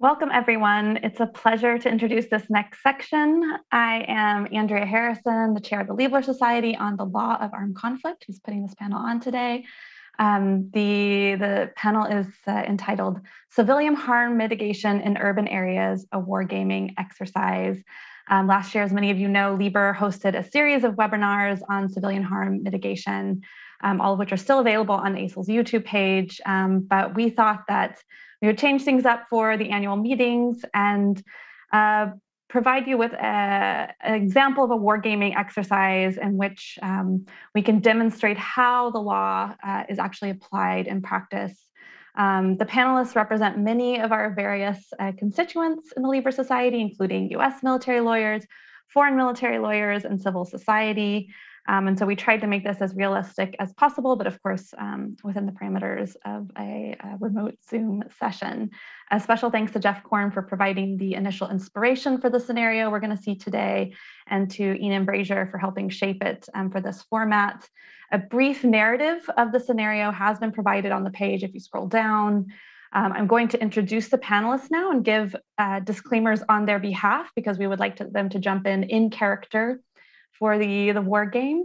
Welcome, everyone. It's a pleasure to introduce this next section. I am Andrea Harrison, the chair of the Lieber Society on the Law of Armed Conflict, who's putting this panel on today. Um, the, the panel is uh, entitled Civilian Harm Mitigation in Urban Areas, a Wargaming Exercise. Um, last year, as many of you know, Lieber hosted a series of webinars on civilian harm mitigation, um, all of which are still available on ASIL's YouTube page. Um, but we thought that we would change things up for the annual meetings and uh, provide you with a, an example of a wargaming exercise in which um, we can demonstrate how the law uh, is actually applied in practice. Um, the panelists represent many of our various uh, constituents in the Lieber Society, including US military lawyers, foreign military lawyers, and civil society. Um, and so we tried to make this as realistic as possible, but of course, um, within the parameters of a, a, remote Zoom session. A special thanks to Geoff Corn for providing the initial inspiration for the scenario we're going to see today, and to Ian Brazier for helping shape it um, for this format. A brief narrative of the scenario has been provided on the page if you scroll down. Um, I'm going to introduce the panelists now and give uh, disclaimers on their behalf because we would like to, them to jump in in character for the, the war game.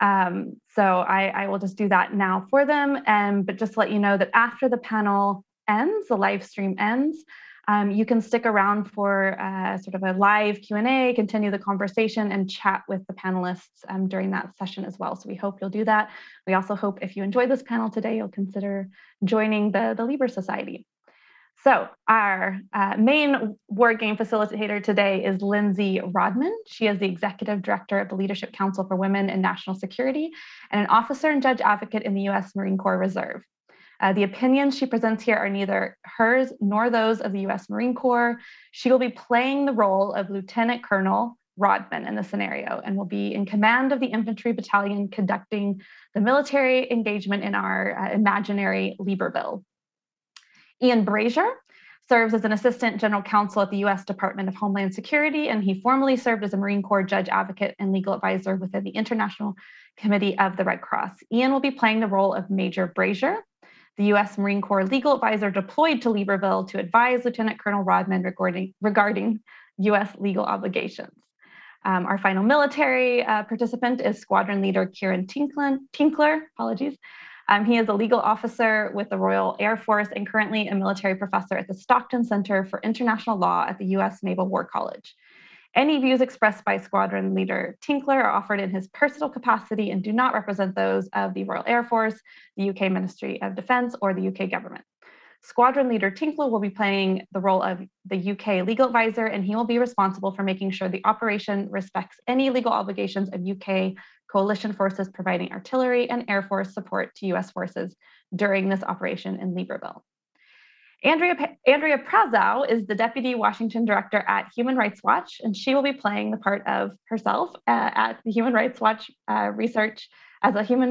Um, so I, I, will just do that now for them. And but just let you know that after the panel ends, the live stream ends, um, you can stick around for uh, sort of a live Q&A, continue the conversation and chat with the panelists um, during that session as well. So we hope you'll do that. We also hope if you enjoyed this panel today, you'll consider joining the, the Lieber Society. So our uh, main war game facilitator today is Lindsay Rodman. She is the executive director of the Leadership Council for Women in National Security and an officer and judge advocate in the U.S. Marine Corps Reserve. Uh, the opinions she presents here are neither hers nor those of the US Marine Corps. She will be playing the role of Lieutenant Colonel Rodman in the scenario and will be in command of the infantry battalion conducting the military engagement in our uh, imaginary Lieberville. Ian Brazier serves as an assistant general counsel at the U.S. Department of Homeland Security, and he formerly served as a Marine Corps judge advocate and legal advisor within the International Committee of the Red Cross. Ian will be playing the role of Major Brazier, the U.S. Marine Corps legal advisor deployed to Lieberville to advise Lieutenant Colonel Rodman regarding, regarding U.S. legal obligations. Um, our final military uh, participant is Squadron Leader Kieran Tinkler, Tinkler apologies, um, he is a legal officer with the Royal Air Force and currently a military professor at the Stockton Center for International Law at the U.S. Naval War College. Any views expressed by Squadron Leader Tinkler are offered in his personal capacity and do not represent those of the Royal Air Force, the UK Ministry of Defence, or the UK government. Squadron Leader Tinkler will be playing the role of the UK legal advisor, and he will be responsible for making sure the operation respects any legal obligations of UK coalition forces providing artillery and air force support to US forces during this operation in Lieberville. Andrea, Andrea Prasow is the Deputy Washington Director at Human Rights Watch, and she will be playing the part of herself uh, at the Human Rights Watch uh, research as a human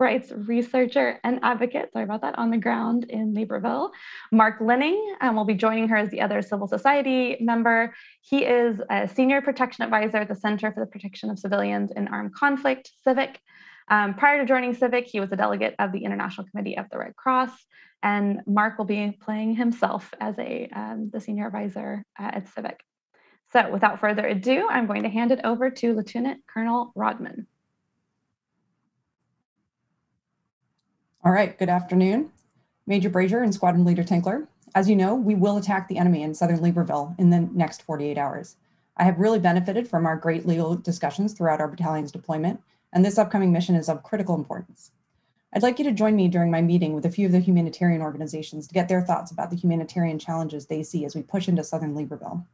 rights researcher and advocate, sorry about that, on the ground in Lieberville. Mark Linning will be joining her as the other civil society member. He is a senior protection advisor at the Center for the Protection of Civilians in Armed Conflict, CIVIC. Um, prior to joining CIVIC, he was a delegate of the International Committee of the Red Cross, and Mark will be playing himself as a um, the senior advisor uh, at CIVIC. So without further ado, I'm going to hand it over to Lieutenant Colonel Rodman. All right, good afternoon. Major Brazier and Squadron Leader Tinkler. As you know, we will attack the enemy in southern Lieberville in the next 48 hours. I have really benefited from our great legal discussions throughout our battalion's deployment, and this upcoming mission is of critical importance. I'd like you to join me during my meeting with a few of the humanitarian organizations to get their thoughts about the humanitarian challenges they see as we push into southern Lieberville.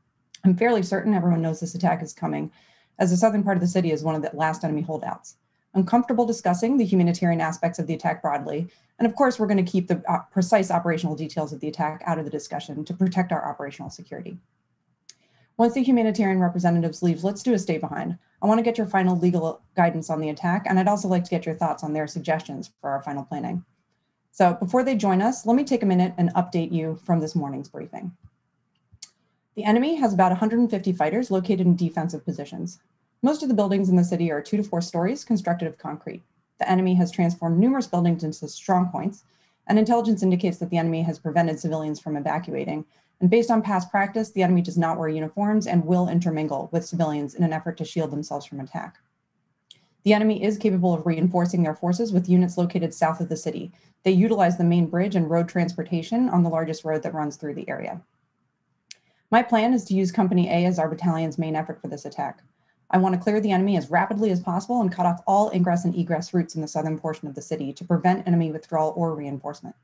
I'm fairly certain everyone knows this attack is coming, as the southern part of the city is one of the last enemy holdouts. I'm discussing the humanitarian aspects of the attack broadly. And of course, we're going to keep the uh, precise operational details of the attack out of the discussion to protect our operational security. Once the humanitarian representatives leave, let's do a stay behind. I want to get your final legal guidance on the attack, and I'd also like to get your thoughts on their suggestions for our final planning. So before they join us, let me take a minute and update you from this morning's briefing. The enemy has about 150 fighters located in defensive positions. Most of the buildings in the city are two to four stories constructed of concrete. The enemy has transformed numerous buildings into strong points, and intelligence indicates that the enemy has prevented civilians from evacuating, And based on past practice, the enemy does not wear uniforms and will intermingle with civilians in an effort to shield themselves from attack. The enemy is capable of reinforcing their forces with units located south of the city. They utilize the main bridge and road transportation on the largest road that runs through the area. My plan is to use Company A as our battalion's main effort for this attack. I want to clear the enemy as rapidly as possible and cut off all ingress and egress routes in the southern portion of the city to prevent enemy withdrawal or reinforcement.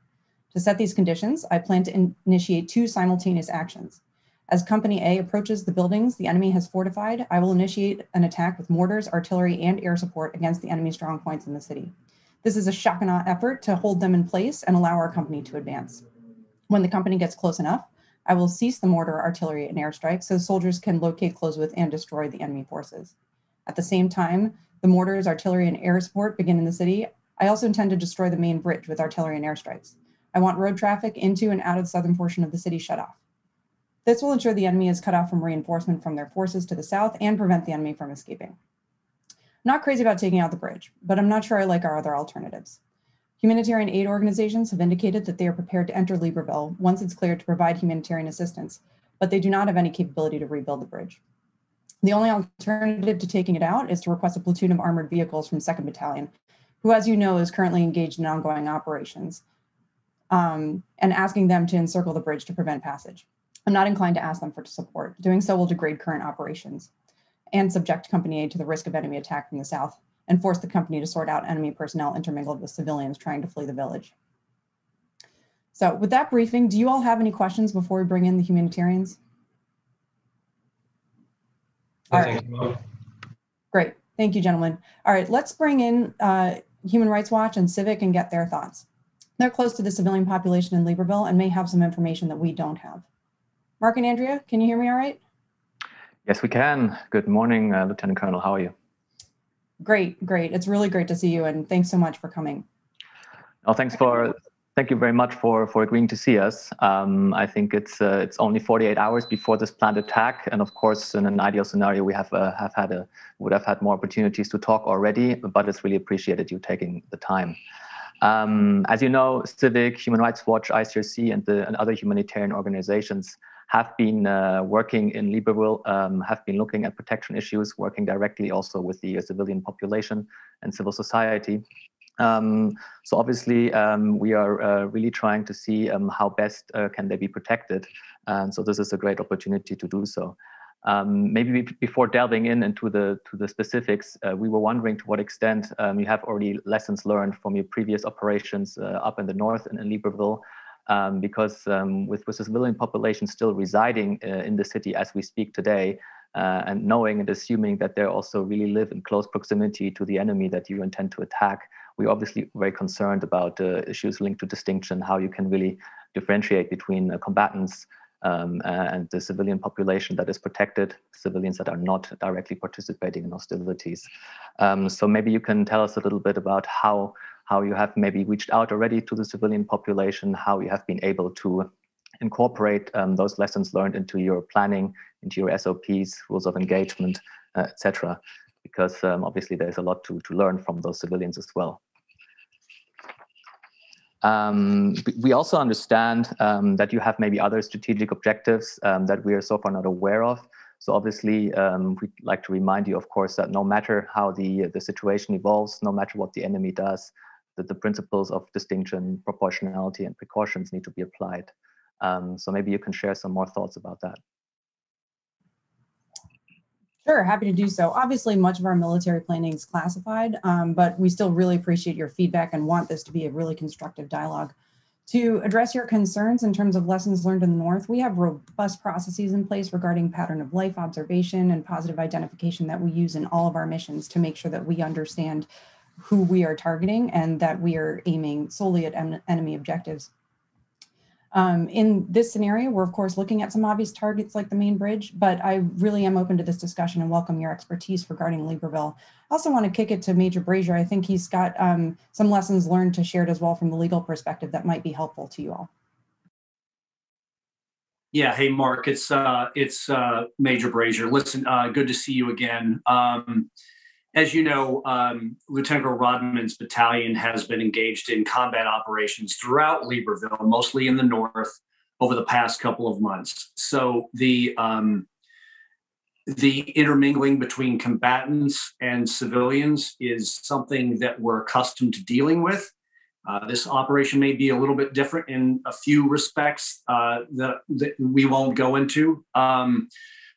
To set these conditions, I plan to in- initiate two simultaneous actions. As Company A approaches the buildings the enemy has fortified, I will initiate an attack with mortars, artillery, and air support against the enemy strong points in the city. This is a shock and awe effort to hold them in place and allow our company to advance. When the company gets close enough, I will cease the mortar, artillery, and airstrikes so soldiers can locate, close with, and destroy the enemy forces. At the same time, the mortars, artillery, and air support begin in the city. I also intend to destroy the main bridge with artillery and airstrikes. I want road traffic into and out of the southern portion of the city shut off. This will ensure the enemy is cut off from reinforcement from their forces to the south and prevent the enemy from escaping. Not crazy about taking out the bridge, but I'm not sure I like our other alternatives. Humanitarian aid organizations have indicated that they are prepared to enter Lieberville once it's cleared to provide humanitarian assistance, but they do not have any capability to rebuild the bridge. The only alternative to taking it out is to request a platoon of armored vehicles from 2nd Battalion, who, as you know, is currently engaged in ongoing operations um, and asking them to encircle the bridge to prevent passage. I'm not inclined to ask them for support. Doing so will degrade current operations and subject Company A to the risk of enemy attack from the south and force the company to sort out enemy personnel intermingled with civilians trying to flee the village. So with that briefing, do you all have any questions before we bring in the humanitarians? All right. Great. Thank you, gentlemen. All right, let's bring in uh, Human Rights Watch and Civic and get their thoughts. They're close to the civilian population in Lieberville and may have some information that we don't have. Mark and Andrea, can you hear me all right? Yes, we can. Good morning, uh, Lieutenant Colonel. How are you? Great, great. It's really great to see you, and thanks so much for coming. Oh, thanks for thank you very much for for agreeing to see us. Um, I think it's uh, it's only 48 hours before this planned attack, and of course, in an ideal scenario, we have uh, have had a would have had more opportunities to talk already. But it's really appreciated you taking the time. Um, as you know, Civic, Human Rights Watch, ICRC, and, the, and other humanitarian organizations have been uh, working in Lieberville, um, have been looking at protection issues, working directly also with the civilian population and civil society. Um, so obviously, um, we are uh, really trying to see um, how best uh, can they be protected. And so this is a great opportunity to do so. Um, maybe before delving in into the to the specifics, uh, we were wondering to what extent um, you have already lessons learned from your previous operations uh, up in the north and in Lieberville, um, because um, with, with the civilian population still residing uh, in the city as we speak today, uh, and knowing and assuming that they also really live in close proximity to the enemy that you intend to attack, we're obviously very concerned about uh, issues linked to distinction, how you can really differentiate between uh, combatants um, and the civilian population that is protected, civilians that are not directly participating in hostilities. Um, so maybe you can tell us a little bit about how how you have maybe reached out already to the civilian population, how you have been able to incorporate um, those lessons learned into your planning, into your SOPs, rules of engagement, uh, etc. Because um, obviously there's a lot to, to learn from those civilians as well. Um, we also understand um, that you have maybe other strategic objectives um, that we are so far not aware of. So obviously, um, we'd like to remind you, of course, that no matter how the the situation evolves, no matter what the enemy does, that the principles of distinction, proportionality, and precautions need to be applied. Um, so maybe you can share some more thoughts about that. Sure, happy to do so. Obviously, much of our military planning is classified, um, but we still really appreciate your feedback and want this to be a really constructive dialogue. To address your concerns in terms of lessons learned in the North, we have robust processes in place regarding pattern of life observation and positive identification that we use in all of our missions to make sure that we understand who we are targeting and that we are aiming solely at en enemy objectives. Um, in this scenario, we're of course looking at some obvious targets like the main bridge, but I really am open to this discussion and welcome your expertise regarding Lieberville. I also want to kick it to Major Brazier. I think he's got um, some lessons learned to share as well from the legal perspective that might be helpful to you all. Yeah, hey Mark, it's uh, it's uh, Major Brazier. Listen, uh, good to see you again. Um, as you know, um, Lieutenant Rodman's battalion has been engaged in combat operations throughout Lieberville, mostly in the north, over the past couple of months. So the um, the intermingling between combatants and civilians is something that we're accustomed to dealing with. Uh, this operation may be a little bit different in a few respects uh, that, that, we won't go into, um,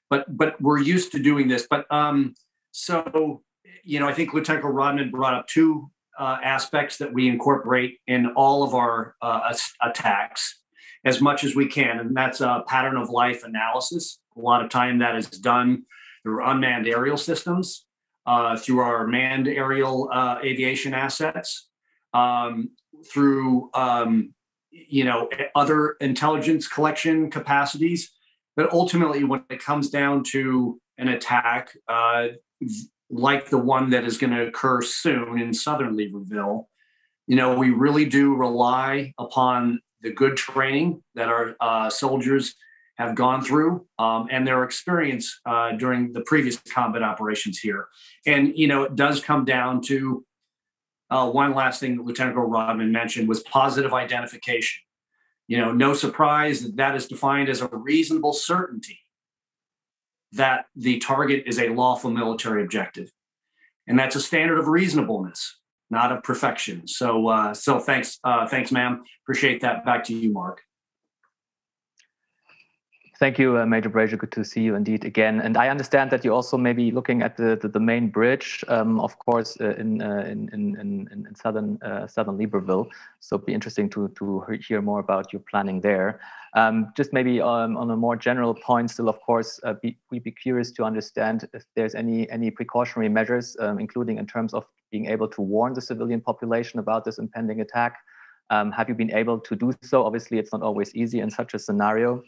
but but we're used to doing this. But um, so you know, I think Lieutenant Rodman brought up two uh, aspects that we incorporate in all of our uh, attacks as much as we can, and that's a pattern of life analysis. A lot of time that is done through unmanned aerial systems, uh, through our manned aerial uh, aviation assets, um, through um, you know other intelligence collection capacities. But ultimately, when it comes down to an attack uh, like the one that is going to occur soon in southern Lieberville, you know, we really do rely upon the good training that our uh, soldiers have gone through um, and their experience uh, during the previous combat operations here. And, you know, it does come down to uh, one last thing that Lieutenant Colonel Rodman mentioned was positive identification. You know, no surprise that that is defined as a reasonable certainty that the target is a lawful military objective. And that's a standard of reasonableness, not of perfection. So, uh, so thanks, uh, thanks, ma'am. Appreciate that. Back to you, Mark. Thank you, uh, Major Brazier. Good to see you indeed again. And I understand that you're also maybe looking at the the, the main bridge, um, of course, uh, in, uh, in, in, in in southern uh, southern Lieberville. So it'd be interesting to to hear more about your planning there. Um, just maybe um, on a more general point, still, of course, uh, be, we'd be curious to understand if there's any any precautionary measures, um, including in terms of being able to warn the civilian population about this impending attack. Um, have you been able to do so? Obviously, it's not always easy in such a scenario.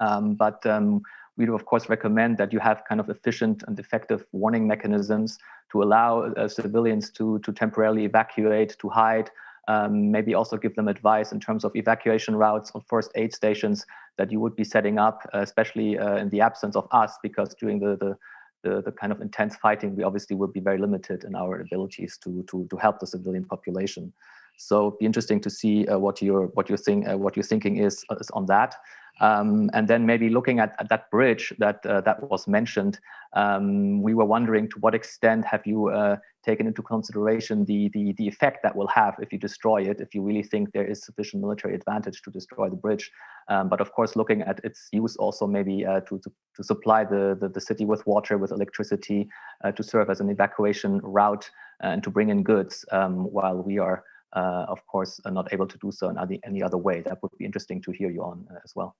Um, but um, we do, of course, recommend that you have kind of efficient and effective warning mechanisms to allow uh, civilians to, to temporarily evacuate, to hide, um, maybe also give them advice in terms of evacuation routes or first aid stations that you would be setting up, uh, especially uh, in the absence of us, because during the, the the, the, kind of intense fighting, we obviously will be very limited in our abilities to, to, to help the civilian population. So it'd be interesting to see uh, what your what your thing uh, what your thinking is, is on that. Um, and then maybe looking at, at that bridge that uh, that was mentioned, um, we were wondering to what extent have you uh, taken into consideration the, the, the effect that will have if you destroy it, if you really think there is sufficient military advantage to destroy the bridge. Um, but of course, looking at its use also maybe uh, to, to, to, supply the, the, the, city with water, with electricity, uh, to serve as an evacuation route uh, and to bring in goods um, while we are uh, of course, not able to do so in any, other way. That would be interesting to hear you on as well.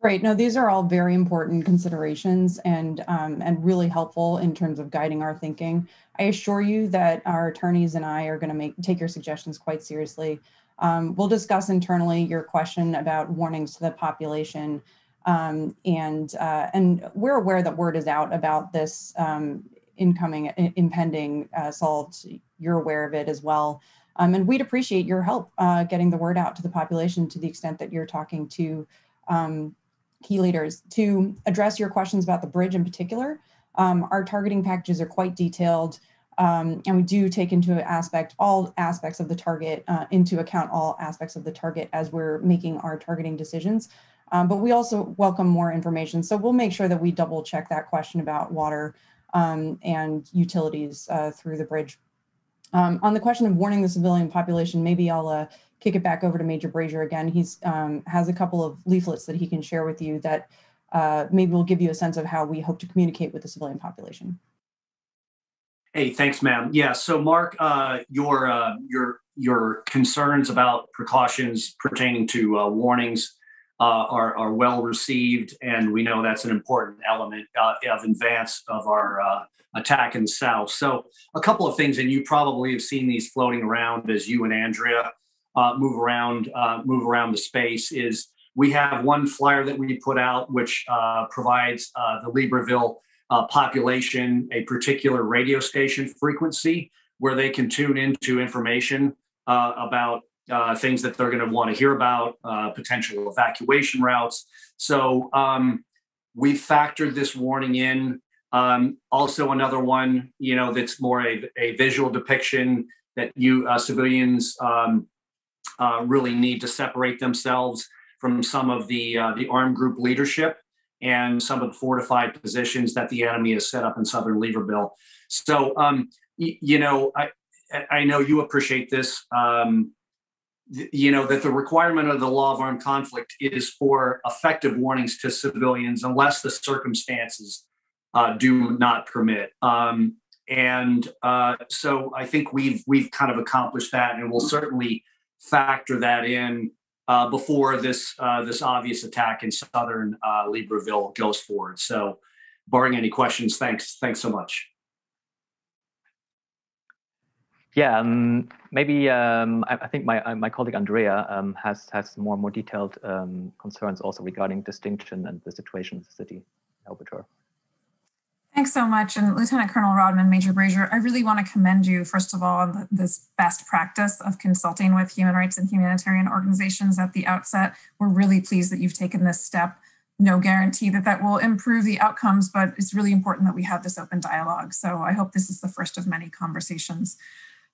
Great. No, these are all very important considerations and um, and really helpful in terms of guiding our thinking. I assure you that our attorneys and I are going to make take your suggestions quite seriously. Um, we'll discuss internally your question about warnings to the population, um, and uh, and we're aware that word is out about this um, incoming impending assault. You're aware of it as well. Um, and we'd appreciate your help uh, getting the word out to the population to the extent that you're talking to um, key leaders to address your questions about the bridge in particular. Um, our targeting packages are quite detailed, um, and we do take into aspect all aspects of the target uh, into account all aspects of the target as we're making our targeting decisions. Um, but we also welcome more information, so we'll make sure that we double check that question about water um, and utilities uh, through the bridge. Um, on the question of warning the civilian population, maybe I'll uh, kick it back over to Major Brazier again. He's um, has a couple of leaflets that he can share with you that uh, maybe will give you a sense of how we hope to communicate with the civilian population. Hey, thanks, ma'am. Yeah, so Mark, uh, your uh, your your concerns about precautions pertaining to uh, warnings uh, are are well received, and we know that's an important element uh, of advance of our attack in the south. So, a couple of things, and you probably have seen these floating around as you and Andrea uh, move around uh, move around the space is we have one flyer that we put out which uh, provides uh, the Lieberville uh, population a particular radio station frequency where they can tune into information uh, about things that they're going to want to hear about potential evacuation routes. So um, we factored this warning in. Um, also another one you know that's more a, a visual depiction that you civilians um, uh, really need to separate themselves from some of the uh, the armed group leadership and some of the fortified positions that the enemy has set up in southern Lieberville. So, um, y- you know, I I know you appreciate this. Um, you know that the requirement of the law of armed conflict is for effective warnings to civilians unless the circumstances uh, do not permit. Um, and uh, so I think we've we've kind of accomplished that, and we'll certainly factor that in uh, before this uh, this obvious attack in southern uh, Lieberville goes forward. So, barring any questions, thanks thanks so much. Yeah, um, maybe um, I, I, think my uh, my colleague Andrea um, has has more more detailed um, concerns also regarding distinction and the situation in the city. Her. Thanks so much. And Lieutenant Colonel Rodman, Major Brazier, I really want to commend you, first of all, on this best practice of consulting with human rights and humanitarian organizations at the outset. We're really pleased that you've taken this step. No guarantee that that will improve the outcomes, but it's really important that we have this open dialogue. So I hope this is the first of many conversations.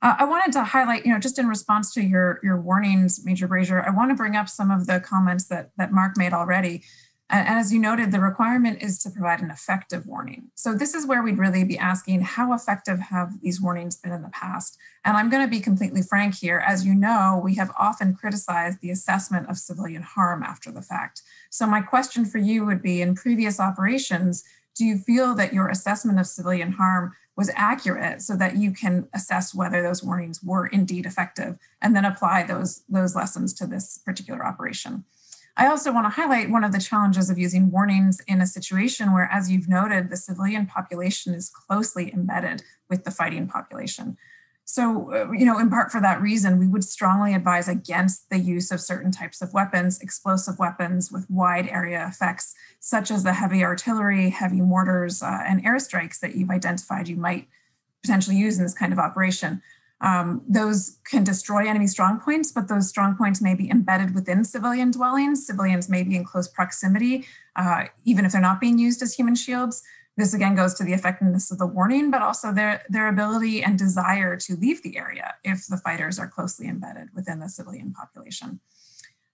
Uh, I wanted to highlight, you know, just in response to your, your warnings, Major Brazier, I want to bring up some of the comments that, that Mark made already. And as you noted, the requirement is to provide an effective warning. So this is where we'd really be asking how effective have these warnings been in the past? And I'm going to be completely frank here. As you know, we have often criticized the assessment of civilian harm after the fact. So my question for you would be in previous operations, do you feel that your assessment of civilian harm was accurate so that you can assess whether those warnings were indeed effective and then apply those, those lessons to this particular operation? I also want to highlight one of the challenges of using warnings in a situation where, as you've noted, the civilian population is closely embedded with the fighting population. So, uh, you know, in part for that reason, we would strongly advise against the use of certain types of weapons, explosive weapons with wide area effects, such as the heavy artillery, heavy mortars, uh, and airstrikes that you've identified you might potentially use in this kind of operation. Um, those can destroy enemy strong points, but those strong points may be embedded within civilian dwellings. Civilians may be in close proximity, uh, even if they're not being used as human shields. This again goes to the effectiveness of the warning, but also their, their ability and desire to leave the area if the fighters are closely embedded within the civilian population.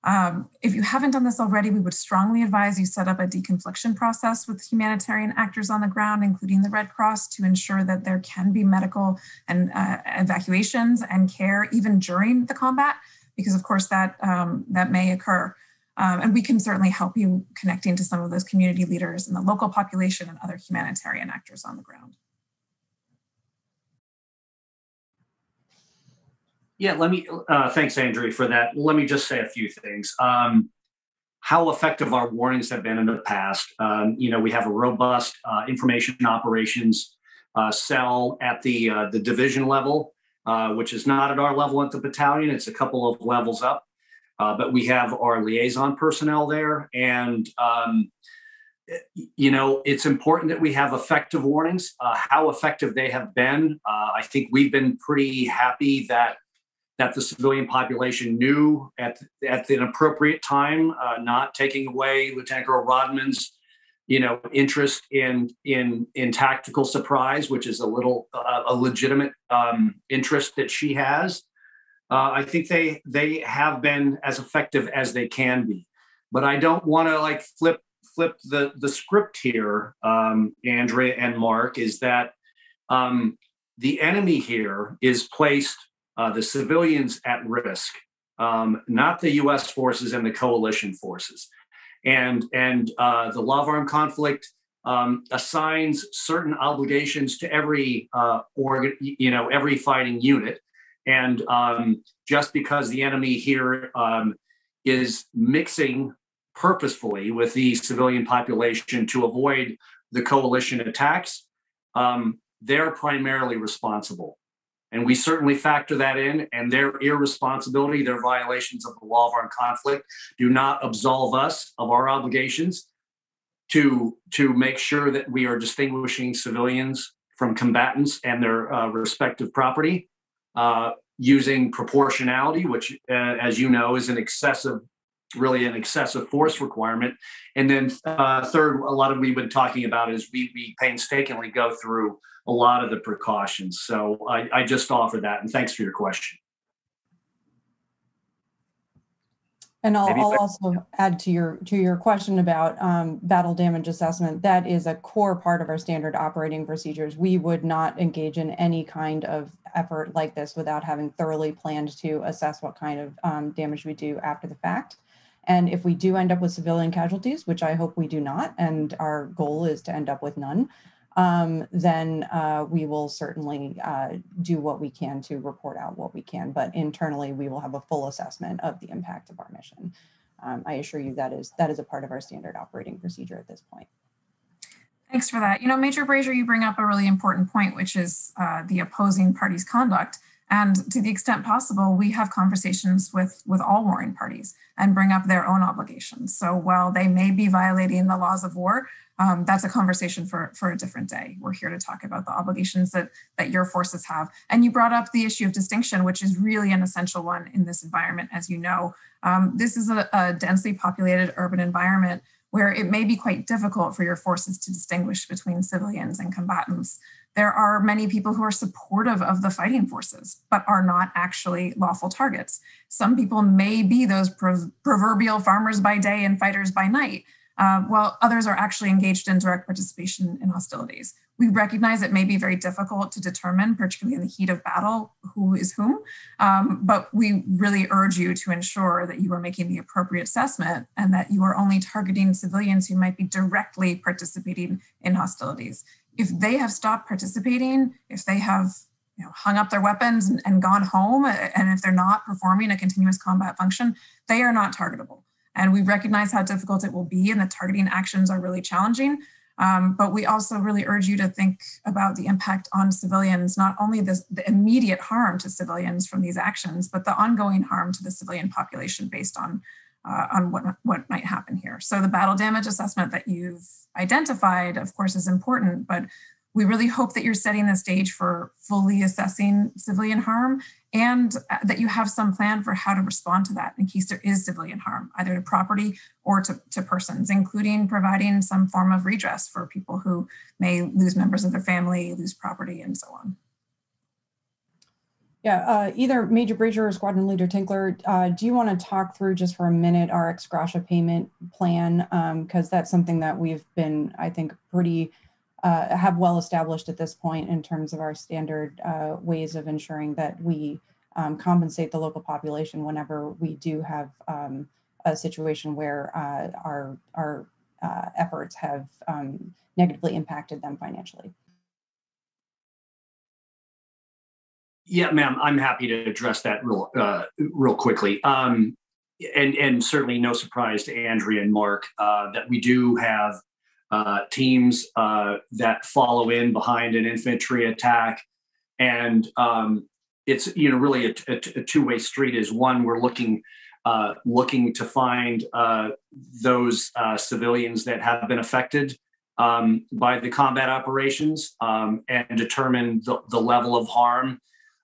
Um, if you haven't done this already, we would strongly advise you set up a deconfliction process with humanitarian actors on the ground, including the Red Cross, to ensure that there can be medical and uh, evacuations and care even during the combat, because of course that um, that may occur. Um, and we can certainly help you connecting to some of those community leaders and the local population and other humanitarian actors on the ground. Yeah, let me, uh, thanks, Andrea, for that. Let me just say a few things. Um, how effective our warnings have been in the past. Um, you know, we have a robust uh, information operations uh, cell at the uh, the division level, uh, which is not at our level at the battalion. It's a couple of levels up, uh, but we have our liaison personnel there, and um, you know, it's important that we have effective warnings. Uh, how effective they have been, I think we've been pretty happy that that the civilian population knew at, at an appropriate time, uh, not taking away Lieutenant Colonel Rodman's, you know, interest in in in tactical surprise, which is a little uh, a legitimate um, interest that she has. Uh, I think they they have been as effective as they can be, but I don't want to like flip flip the the script here, um, Andrea and Mark. Is that um, the enemy here is placed uh, the civilians at risk, um, not the U.S. forces and the coalition forces. And and uh, the law of armed conflict um, assigns certain obligations to every uh, organ, you know, every fighting unit. And um, just because the enemy here um, is mixing purposefully with the civilian population to avoid the coalition attacks, um, they're primarily responsible. And we certainly factor that in, and their irresponsibility, their violations of the law of armed conflict do not absolve us of our obligations to, to make sure that we are distinguishing civilians from combatants and their uh, respective property uh, using proportionality, which, uh, as you know, is an excessive really an excessive force requirement. And then uh, third, a lot of we've been talking about is we, we painstakingly go through a lot of the precautions. So I, I just offer that, and thanks for your question. And I'll, I'll also add to your to your question about um, battle damage assessment. That is a core part of our standard operating procedures. We would not engage in any kind of effort like this without having thoroughly planned to assess what kind of um, damage we do after the fact. And if we do end up with civilian casualties, which I hope we do not, and our goal is to end up with none, um, then uh, we will certainly uh, do what we can to report out what we can. But internally, we will have a full assessment of the impact of our mission. Um, I assure you that is that is a part of our standard operating procedure at this point. Thanks for that. You know, Major Brazier, you bring up a really important point, which is uh, the opposing party's conduct. And to the extent possible, we have conversations with, with all warring parties and bring up their own obligations. So while they may be violating the laws of war, um, that's a conversation for, for a different day. We're here to talk about the obligations that, that your forces have. And you brought up the issue of distinction, which is really an essential one in this environment, as you know. Um, this is a, a densely populated urban environment where it may be quite difficult for your forces to distinguish between civilians and combatants. There are many people who are supportive of the fighting forces, but are not actually lawful targets. Some people may be those prov- proverbial farmers by day and fighters by night, uh, while others are actually engaged in direct participation in hostilities. We recognize it may be very difficult to determine, particularly in the heat of battle, who is whom, um, but we really urge you to ensure that you are making the appropriate assessment and that you are only targeting civilians who might be directly participating in hostilities. If they have stopped participating, if they have you know, hung up their weapons and, and gone home, and if they're not performing a continuous combat function, they are not targetable. And we recognize how difficult it will be, and the targeting actions are really challenging. Um, but we also really urge you to think about the impact on civilians, not only the, the, immediate harm to civilians from these actions, but the ongoing harm to the civilian population based on, uh, on what, what might happen here. So the battle damage assessment that you've identified, of course, is important, but we really hope that you're setting the stage for fully assessing civilian harm and uh, that you have some plan for how to respond to that in case there is civilian harm, either to property or to, to persons, including providing some form of redress for people who may lose members of their family, lose property, and so on. Yeah, uh, either Major Brazier or Squadron Leader Tinkler, uh, do you want to talk through just for a minute our ex gratia payment plan? Because um, that's something that we've been, I think, pretty uh, have well established at this point in terms of our standard uh, ways of ensuring that we um, compensate the local population whenever we do have um, a situation where uh, our our uh, efforts have um, negatively impacted them financially. Yeah, ma'am, I'm happy to address that real uh, real quickly. Um, and and certainly no surprise to Andrea and Mark uh, that we do have uh, teams uh, that follow in behind an infantry attack, and um, it's you know really a, a, a two way street. Is one we're looking uh, looking to find uh, those uh, civilians that have been affected um, by the combat operations um, and determine the, the level of harm.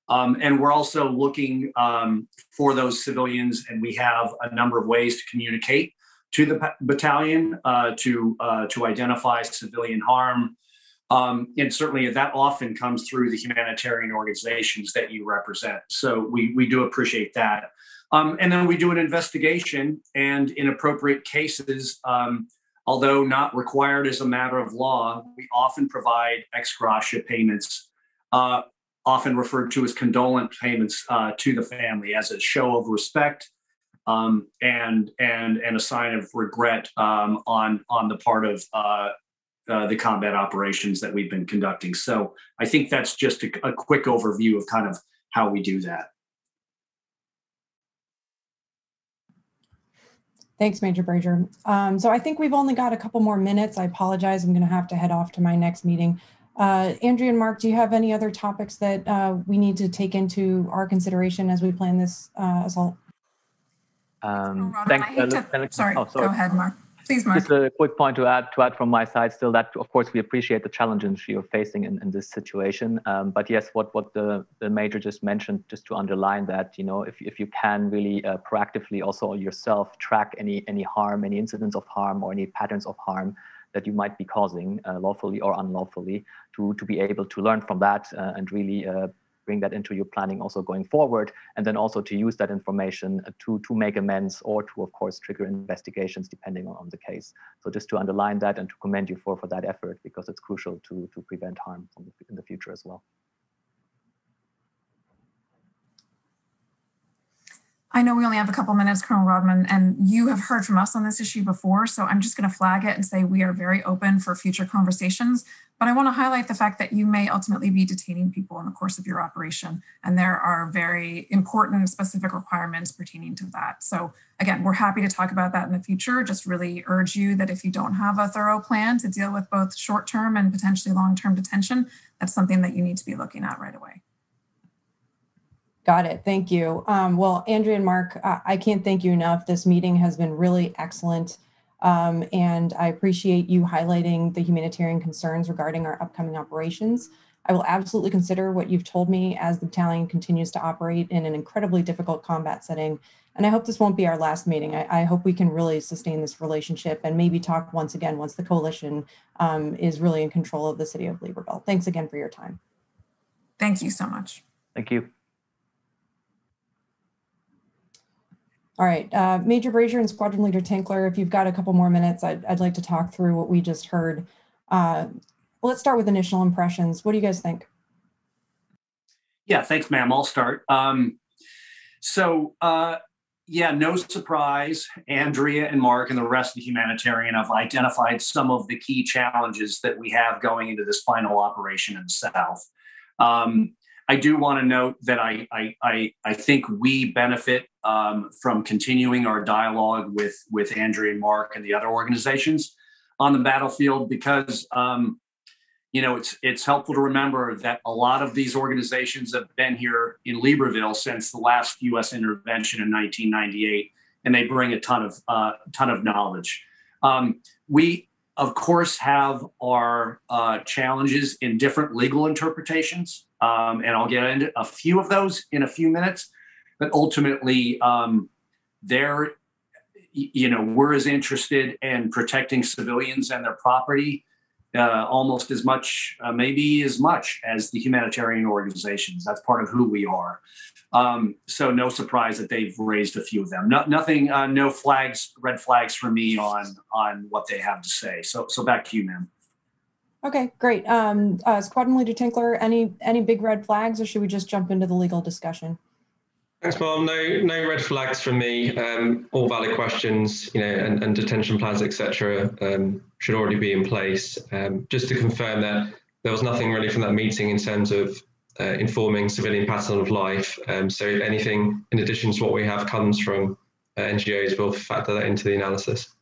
Um, and we're also looking um, for those civilians, and we have a number of ways to communicate to the battalion uh, to uh, to identify civilian harm, um, and certainly that often comes through the humanitarian organizations that you represent. So we we do appreciate that, um, and then we do an investigation, and in appropriate cases. Um, although not required as a matter of law, we often provide ex gratia payments, uh, often referred to as condolence payments uh, to the family as a show of respect um, and and and a sign of regret um, on on the part of uh, uh, the combat operations that we've been conducting. So I think that's just a, a quick overview of kind of how we do that. Thanks, Major Brazier. Um, so I think we've only got a couple more minutes. I apologize. I'm going to have to head off to my next meeting. Uh, Andrea and Mark, do you have any other topics that uh, we need to take into our consideration as we plan this uh, assault? Um, thanks, I hate uh, to, sorry, oh, go ahead, Mark. Please, Mark. Just a quick point to add to add from my side. Still, that of course we appreciate the challenges you're facing in, in this situation. Um, but yes, what what the the major just mentioned, just to underline that, you know, if if you can really uh, proactively also yourself track any any harm, any incidents of harm, or any patterns of harm that you might be causing uh, lawfully or unlawfully, to to be able to learn from that uh, and really uh, bring that into your planning also going forward, and then also to use that information uh, to, to make amends or to, of course, trigger investigations depending on, on the case. So just to underline that and to commend you for, for that effort because it's crucial to, to prevent harm in the future as well. I know we only have a couple minutes, Colonel Rodman, and you have heard from us on this issue before, so I'm just going to flag it and say we are very open for future conversations. But I want to highlight the fact that you may ultimately be detaining people in the course of your operation, and there are very important specific requirements pertaining to that. So again, we're happy to talk about that in the future. Just really urge you that if you don't have a thorough plan to deal with both short-term and potentially long-term detention, that's something that you need to be looking at right away. Got it. Thank you. Um, well, Andrea and Mark, I, I can't thank you enough. This meeting has been really excellent. Um, and I appreciate you highlighting the humanitarian concerns regarding our upcoming operations. I will absolutely consider what you've told me as the battalion continues to operate in an incredibly difficult combat setting. And I hope this won't be our last meeting. I, I hope we can really sustain this relationship and maybe talk once again once the coalition um, is really in control of the city of Lieberville. Thanks again for your time. Thank you so much. Thank you. All right, uh, Major Brazier and Squadron Leader Tinkler, if you've got a couple more minutes, I'd, I'd like to talk through what we just heard. Uh, let's start with initial impressions. What do you guys think? Yeah, thanks, ma'am. I'll start. Um, so, uh, yeah, no surprise, Andrea and Mark and the rest of the humanitarian have identified some of the key challenges that we have going into this final operation in the South. Um, I do want to note that I I I, I think we benefit um, from continuing our dialogue with with Andrea and Mark and the other organizations on the battlefield because um, you know it's it's helpful to remember that a lot of these organizations have been here in Lieberville since the last U.S. intervention in 1998, and they bring a ton of uh, ton of knowledge. Um, we of course have our uh, challenges in different legal interpretations um, and I'll get into a few of those in a few minutes. But ultimately, um, they're, you know, we're as interested in protecting civilians and their property uh, almost as much, uh, maybe as much as the humanitarian organizations. That's part of who we are. Um, so no surprise that they've raised a few of them. No, nothing, uh, no flags, red flags for me on on what they have to say. So so back to you, ma'am. Okay, great. Um, uh, Squadron Leader Tinkler, any any big red flags, or should we just jump into the legal discussion? Thanks, Mom. No, no red flags from me. Um, all valid questions, you know, and, and detention plans, etc., um, should already be in place. Um, just to confirm that there was nothing really from that meeting in terms of uh, informing civilian pattern of life. Um, so if anything in addition to what we have comes from uh, NGOs. We'll factor that into the analysis.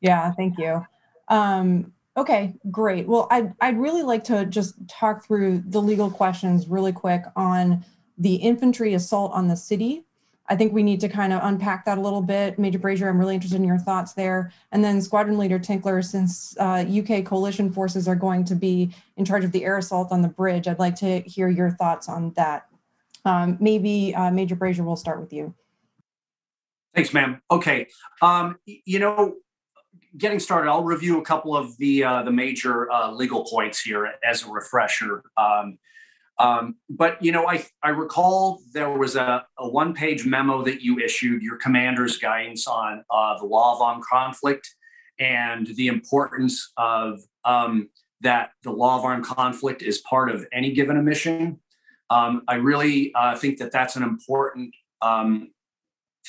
Yeah, thank you. Um, Okay, great. Well, I'd, I'd really like to just talk through the legal questions really quick on the infantry assault on the city. I think we need to kind of unpack that a little bit. Major Brazier, I'm really interested in your thoughts there. And then Squadron Leader Tinkler, since uh, UK coalition forces are going to be in charge of the air assault on the bridge, I'd like to hear your thoughts on that. Um, maybe uh, Major Brazier, we'll start with you. Thanks, ma'am. Okay. Um, you know, getting started, I'll review a couple of the uh, the major uh, legal points here as a refresher. Um, um, but you know, I I recall there was a, a one page memo that you issued, your commander's guidance on uh, the law of armed conflict and the importance of um, that the law of armed conflict is part of any given mission. Um, I really uh, think that that's an important um,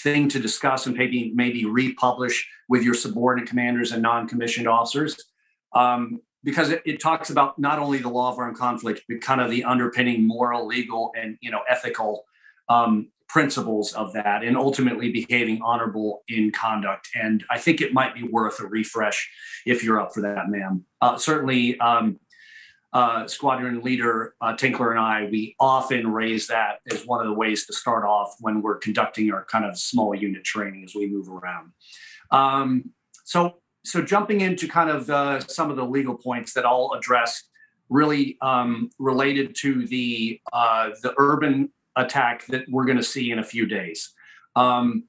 thing to discuss and maybe maybe republish with your subordinate commanders and non-commissioned officers. Um, because it, it, talks about not only the law of armed conflict but kind of the underpinning moral legal and you know ethical um, principles of that and ultimately behaving honorable in conduct. And i think it might be worth a refresh if you're up for that ma'am. Uh, certainly um, uh, squadron leader uh, Tinkler and I, we often raise that as one of the ways to start off when we're conducting our kind of small unit training as we move around. Um, so, so jumping into kind of uh, some of the legal points that I'll address, really um, related to the uh, the urban attack that we're going to see in a few days, um,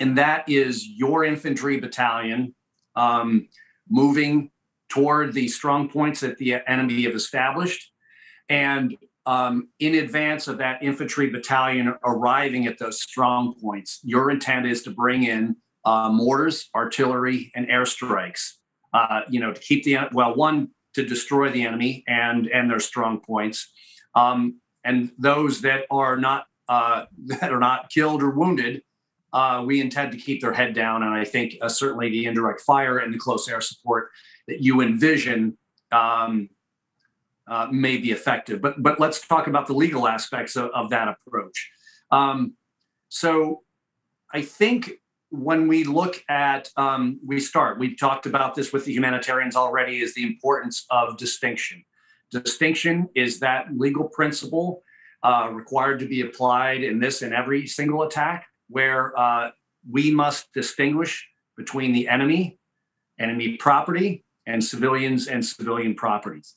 and that is your infantry battalion um, moving toward the strong points that the enemy have established. And um, in advance of that infantry battalion arriving at those strong points, your intent is to bring in uh, mortars, artillery, and airstrikes. Uh, you know, to keep the well, one to destroy the enemy and and their strong points, um, and those that are not uh, that are not killed or wounded, uh, we intend to keep their head down. And I think uh, certainly the indirect fire and the close air support that you envision um, uh, may be effective. But but let's talk about the legal aspects of, of that approach. Um, so I think when we look at um, we start we've talked about this with the humanitarians already is the importance of distinction distinction is that legal principle uh, required to be applied in this and every single attack where uh, we must distinguish between the enemy enemy property and civilians and civilian properties.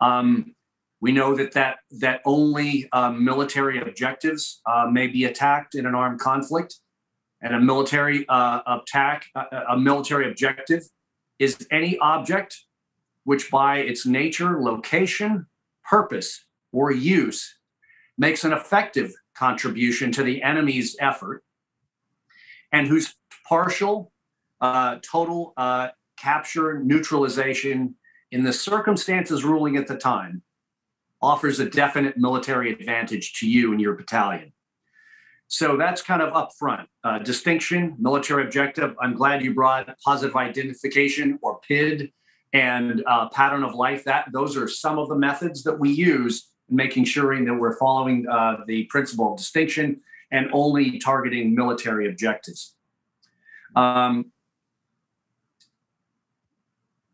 Um, we know that that that only uh, military objectives uh, may be attacked in an armed conflict. And a military uh, attack, uh, a military objective is any object which by its nature, location, purpose, or use makes an effective contribution to the enemy's effort and whose partial, uh, total uh, capture, neutralization in the circumstances ruling at the time offers a definite military advantage to you and your battalion. So that's kind of upfront. Uh, distinction, military objective. I'm glad you brought positive identification or PID and uh, pattern of life. That those are some of the methods that we use in making sure that we're following uh, the principle of distinction and only targeting military objectives. Um,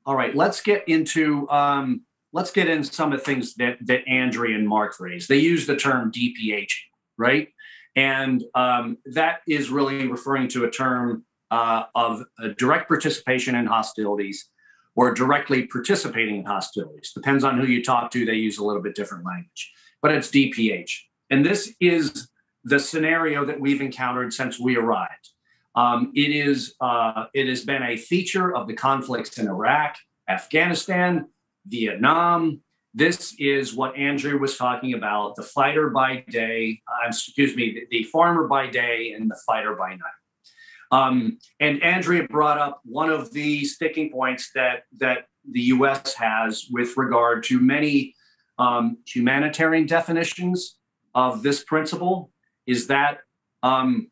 all right, let's get into um, let's get in some of the things that that Andrea and Mark raised. They use the term DPH, right? And um, that is really referring to a term uh, of direct participation in hostilities or directly participating in hostilities. Depends on who you talk to, they use a little bit different language, but it's DPH. And this is the scenario that we've encountered since we arrived. Um, it is uh, it has been a feature of the conflicts in Iraq, Afghanistan, Vietnam, this is what Andrea was talking about the fighter by day, uh, excuse me, the, the, farmer by day and the fighter by night. Um, and Andrea brought up one of the sticking points that, that the US has with regard to many um, humanitarian definitions of this principle is that um,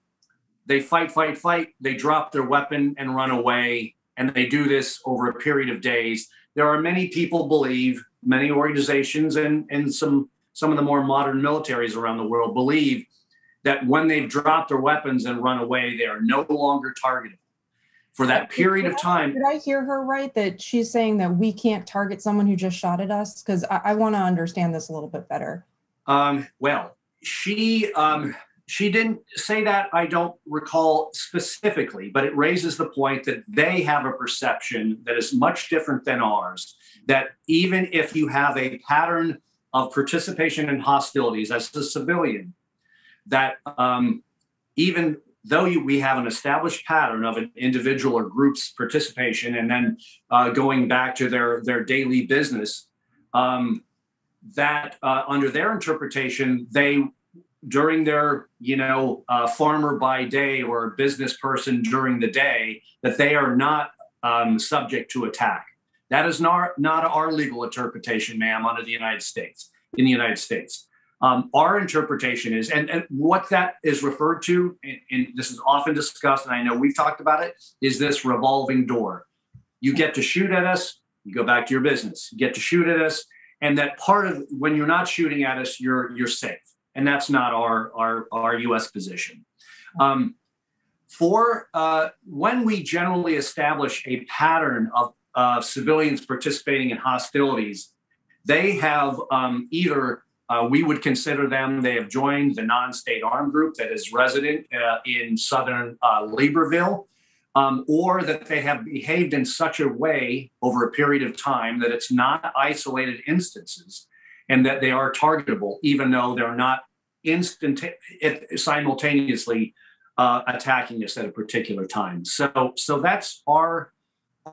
they fight, fight, fight, they drop their weapon and run away, and they do this over a period of days. There are many people believe many organizations and, and some some of the more modern militaries around the world believe that when they've dropped their weapons and run away, they are no longer targeted for that period of time. Did I hear her right that she's saying that we can't target someone who just shot at us? Because I, I want to understand this a little bit better. Um, well, she um, she didn't say that. I don't recall specifically, but it raises the point that they have a perception that is much different than ours that even if you have a pattern of participation in hostilities as a civilian, that um, even though you, we have an established pattern of an individual or group's participation and then uh, going back to their, their daily business, um, that uh, under their interpretation, they during their you know uh, farmer by day or business person during the day that they are not um, subject to attack that is not, not our legal interpretation, ma'am, under the United States, in the United States. Um, our interpretation is, and, and, what that is referred to, and, and this is often discussed, and I know we've talked about it, is this revolving door. You get to shoot at us, you go back to your business. You get to shoot at us, and that part of when you're not shooting at us, you're you're safe, and that's not our our our U.S. position. Um, for uh, when we generally establish a pattern of uh, civilians participating in hostilities, they have um, either uh, we would consider them they have joined the non-state armed group that is resident uh, in southern uh, Lieberville, um, or that they have behaved in such a way over a period of time that it's not isolated instances, and that they are targetable, even though they're not instant simultaneously uh, attacking us at a particular time. So, so that's our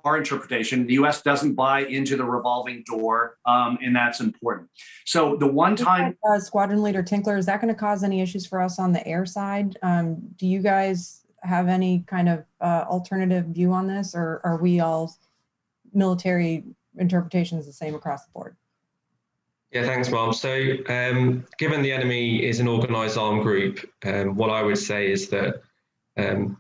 our interpretation. The U.S. doesn't buy into the revolving door, um, and that's important. So the one time, uh, Squadron Leader Tinkler, is that going to cause any issues for us on the air side? Um, do you guys have any kind of uh, alternative view on this, or are we all military interpretations the same across the board? Yeah, thanks, Mom. So, um, given the enemy is an organized armed group, um, what I would say is that, um,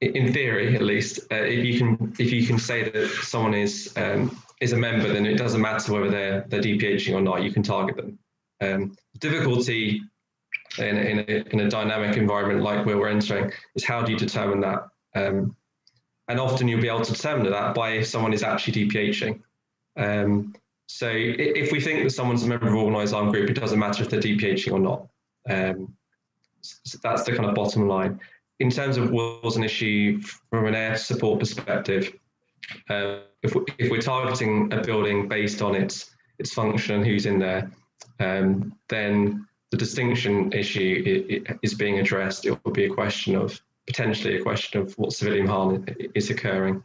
in theory, at least, uh, if you can if you can say that someone is um, is a member, then it doesn't matter whether they're they're DPHing or not. You can target them. Um, difficulty in in a, in a dynamic environment like where we're entering is how do you determine that? Um, and often you'll be able to determine that by if someone is actually DPHing. Um, so if we think that someone's a member of an organised armed group, it doesn't matter if they're DPHing or not. Um, so that's the kind of bottom line. In terms of what was an issue from an air support perspective, uh, if, we, if we're targeting a building based on its its function and who's in there, um, then the distinction issue is being addressed. It will be a question of potentially a question of what civilian harm is occurring.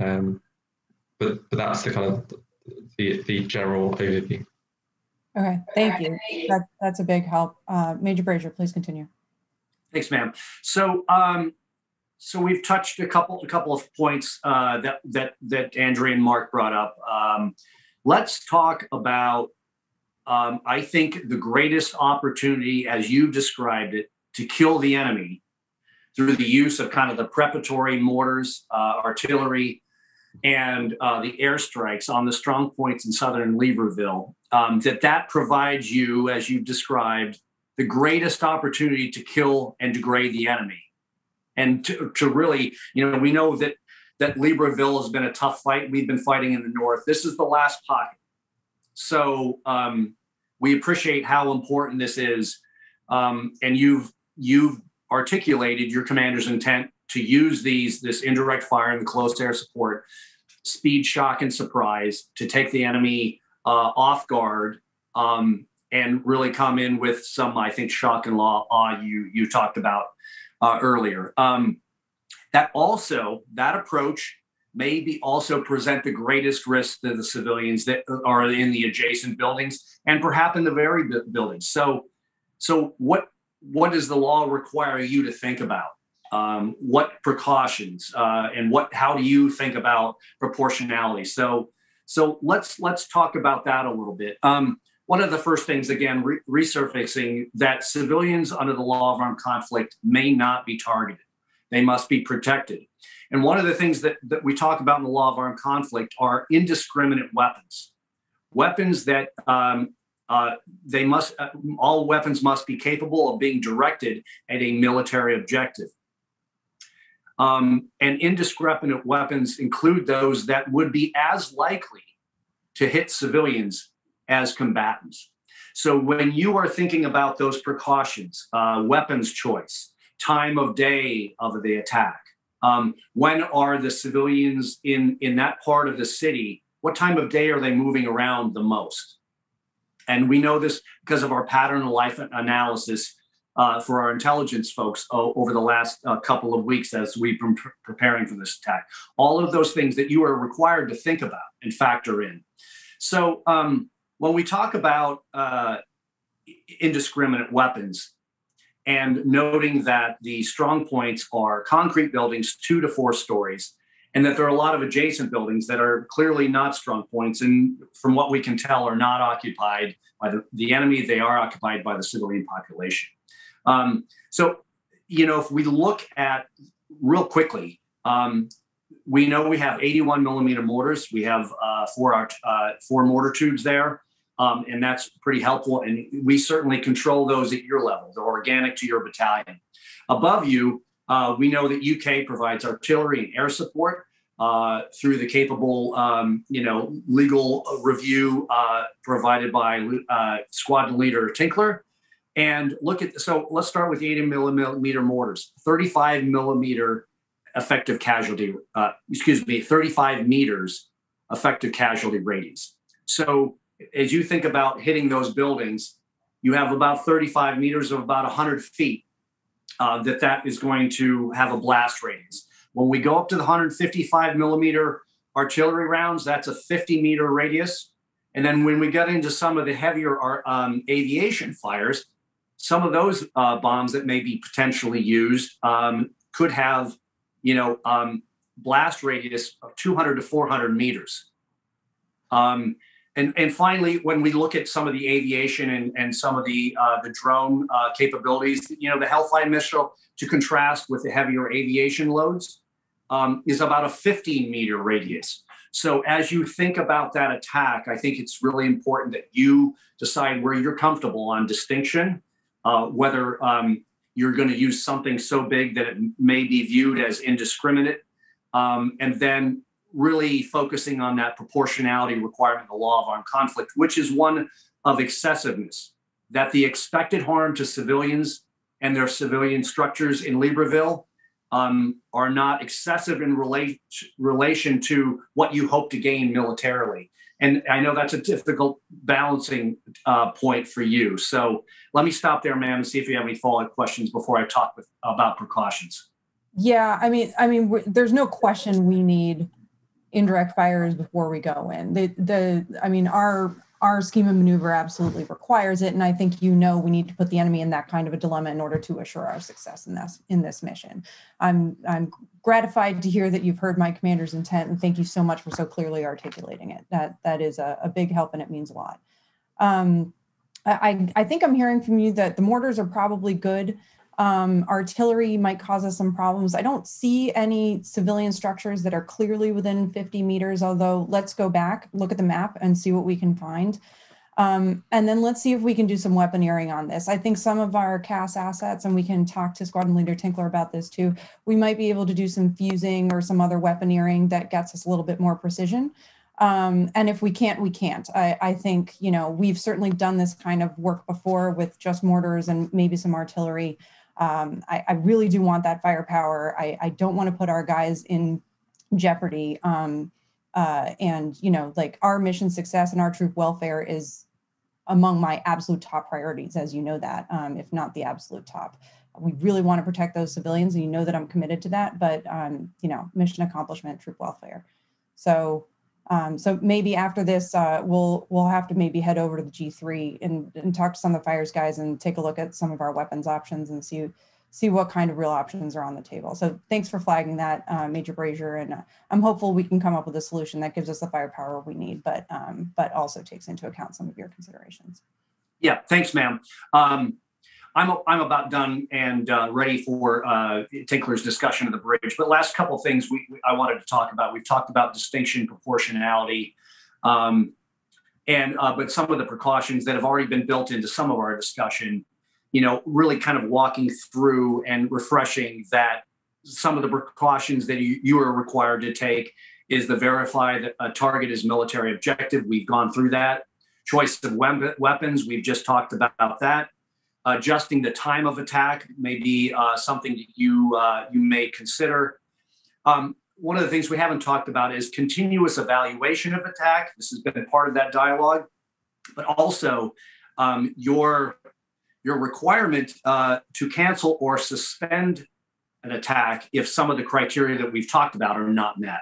Um, but but that's the kind of the, the general overview. Okay, thank you. That, that's a big help. Uh, Major Brazier, please continue. Thanks, ma'am. So, um, so we've touched a couple, a couple of points uh, that that that Andrea and Mark brought up. Um, let's talk about. Um, I think the greatest opportunity, as you described it, to kill the enemy through the use of kind of the preparatory mortars, uh, artillery, and uh, the airstrikes on the strong points in southern Lieberville, um, that that provides you, as you described, the greatest opportunity to kill and degrade the enemy, and to, to really, you know, we know that that Lieberville has been a tough fight. We've been fighting in the north. This is the last pocket, so um, we appreciate how important this is, um, and you've you've articulated your commander's intent to use these this indirect fire and the close air support, speed, shock, and surprise to take the enemy uh, off guard um, and really come in with some, I think, shock and law awe you you talked about uh, earlier. Um, that also that approach maybe also present the greatest risk to the civilians that are in the adjacent buildings and perhaps in the very buildings. So, so what what does the law require you to think about? Um, what precautions uh, and what how do you think about proportionality? So so let's let's talk about that a little bit. Um, one of the first things again re- resurfacing that civilians under the law of armed conflict may not be targeted. They must be protected. And one of the things that, that we talk about in the law of armed conflict are indiscriminate weapons. Weapons that um, uh, they must uh, all weapons must be capable of being directed at a military objective um, and indiscriminate weapons include those that would be as likely to hit civilians as combatants. So when you are thinking about those precautions, uh, weapons choice, time of day of the attack, um, when are the civilians in in that part of the city? What time of day are they moving around the most? And we know this because of our pattern of life analysis uh, for our intelligence folks uh, over the last uh, couple of weeks as we've been pr- preparing for this attack. All of those things that you are required to think about and factor in. So um, when we talk about uh, indiscriminate weapons, and noting that the strong points are concrete buildings, two to four stories, and that there are a lot of adjacent buildings that are clearly not strong points, and from what we can tell, are not occupied by the, the enemy. They are occupied by the civilian population. Um, so, you know, if we look at real quickly, um, we know we have 81 millimeter mortars. We have uh, four uh, four mortar tubes there, um, and that's pretty helpful. And we certainly control those at your level. They're organic to your battalion. Above you, uh, we know that UK provides artillery and air support uh, through the capable, um, you know, legal review uh, provided by uh, Squadron Leader Tinkler. And look at so let's start with 80 millimeter mortars, 35 millimeter effective casualty, uh, excuse me, 35 meters effective casualty radius. So as you think about hitting those buildings, you have about 35 meters of about 100 feet uh, that that is going to have a blast radius. When we go up to the 155 millimeter artillery rounds, that's a 50 meter radius. And then when we get into some of the heavier um, aviation fires, some of those uh, bombs that may be potentially used um, could have, you know, um, blast radius of 200 to 400 meters. Um, and, and finally, when we look at some of the aviation and, and some of the uh, the drone uh, capabilities, you know, the Hellfire missile to contrast with the heavier aviation loads um, is about a 15 meter radius. So as you think about that attack, I think it's really important that you decide where you're comfortable on distinction, uh, whether um, you're going to use something so big that it may be viewed as indiscriminate, um, and then really focusing on that proportionality requirement the law of armed conflict, which is one of excessiveness, that the expected harm to civilians and their civilian structures in Lieberville um, are not excessive in relation to what you hope to gain militarily. And I know that's a difficult balancing uh, point for you. So let me stop there, ma'am, and see if you have any follow-up questions before I talk with, about precautions. Yeah, I mean, I mean, there's no question we need indirect fires before we go in. The, the, I mean, our our scheme of maneuver absolutely requires it. And I think you know we need to put the enemy in that kind of a dilemma in order to assure our success in this in this mission. I'm I'm gratified to hear that you've heard my commander's intent, and thank you so much for so clearly articulating it. That that is a, a big help and it means a lot. Um, I, I think I'm hearing from you that the mortars are probably good. Um, artillery might cause us some problems. I don't see any civilian structures that are clearly within 50 meters, although let's go back, look at the map and see what we can find. Um, and then let's see if we can do some weaponeering on this. I think some of our CAS assets, and we can talk to Squadron Leader Tinkler about this too, we might be able to do some fusing or some other weaponeering that gets us a little bit more precision. Um, and if we can't, we can't. I, I think, you know, we've certainly done this kind of work before with just mortars and maybe some artillery. Um, I, I, really do want that firepower. I, I don't want to put our guys in jeopardy. Um, uh, and you know, like our mission success and our troop welfare is among my absolute top priorities, as you know that, um, if not the absolute top. We really want to protect those civilians, and you know that I'm committed to that. But um, you know, mission accomplishment, troop welfare. So um, so maybe after this, uh, we'll we'll have to maybe head over to the G3 and, and talk to some of the fires guys and take a look at some of our weapons options and see see what kind of real options are on the table. So thanks for flagging that, uh, Major Brazier, and uh, I'm hopeful we can come up with a solution that gives us the firepower we need, but um, but also takes into account some of your considerations. Yeah, thanks, ma'am. Um, I'm, I'm about done and uh, ready for uh, Tinkler's discussion of the bridge. But last couple things we, we, I wanted to talk about. We've talked about distinction, proportionality, um, and uh, but some of the precautions that have already been built into some of our discussion. You know, really kind of walking through and refreshing that some of the precautions that you, you are required to take is the verify that a target is military objective. We've gone through that. Choice of weapons, we've just talked about that adjusting the time of attack may be uh, something that you uh, you may consider. Um, one of the things we haven't talked about is continuous evaluation of attack. This has been part of that dialogue, but also um, your your requirement uh, to cancel or suspend an attack if some of the criteria that we've talked about are not met.